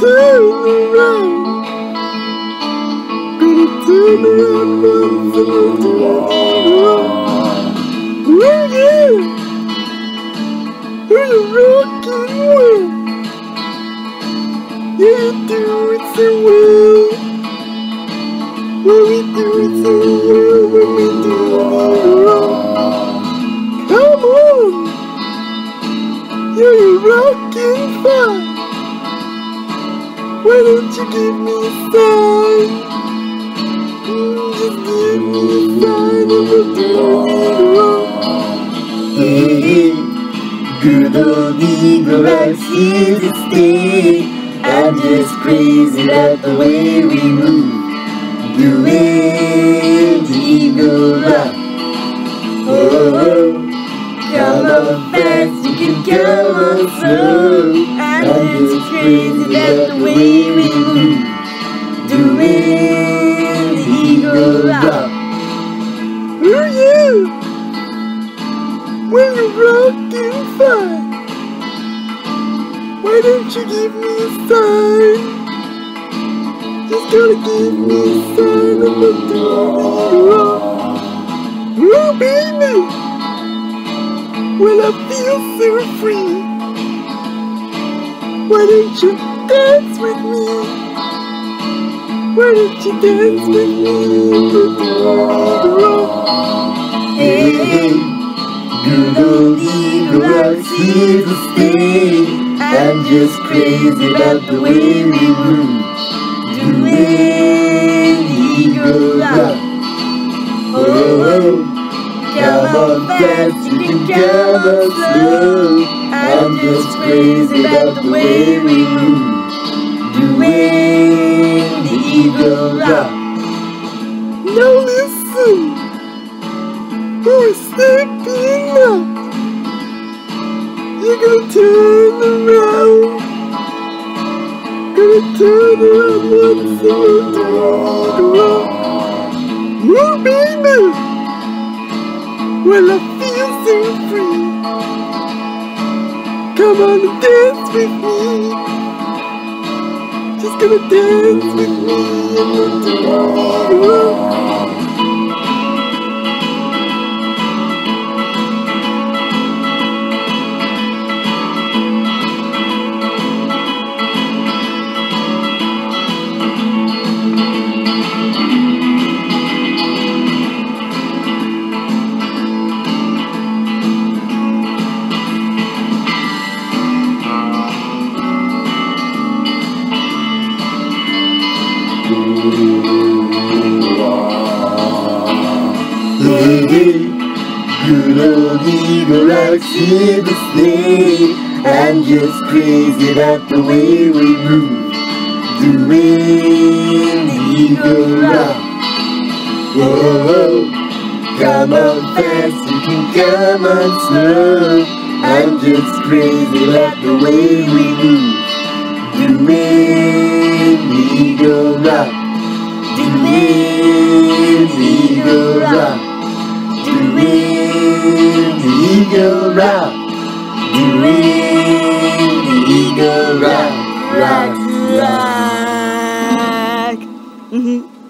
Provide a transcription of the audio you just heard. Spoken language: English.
turn around. Gonna turn around Yeah, do it so well. We do it so well, when we do. Come on! You're rocking. Why don't you give me a sign? Mm, just give me a sign and we'll do wrong. Hey, good old eagle to stay. I'm just crazy about the way we move. Doing the eagle rock. Oh, come on fast, you can come on slow. I'm just crazy about the way we move. Doing the eagle rock. Oh yeah! When you're rocking fine, why don't you give me a sign? Just gotta give me a sign and we'll do it wrong. Oh baby! Well I feel so free. Why don't you dance with me? Why don't you dance with me? And we'll do it wrong. Hey, good old eagle rock's here to stay. I'm just crazy about the way we move. The eagle rock. Oh, come on fast, you can come on slow. I'm just crazy about the way we move. The eagle rock. Now listen, who's stepping up? You're gonna around, gonna turn around and we'll do it wrong. Oh baby, well I feel so free. Come on and dance with me. Just gonna dance with me and we'll do it eagle rock's here to stay. I'm just crazy about the way we move. Doing the eagle rock. Whoa, come on fast, you can come on slow. I'm just crazy about the way we move. Doing the eagle rock. Rock. Doing the eagle rock. Rock, rock. Mhm.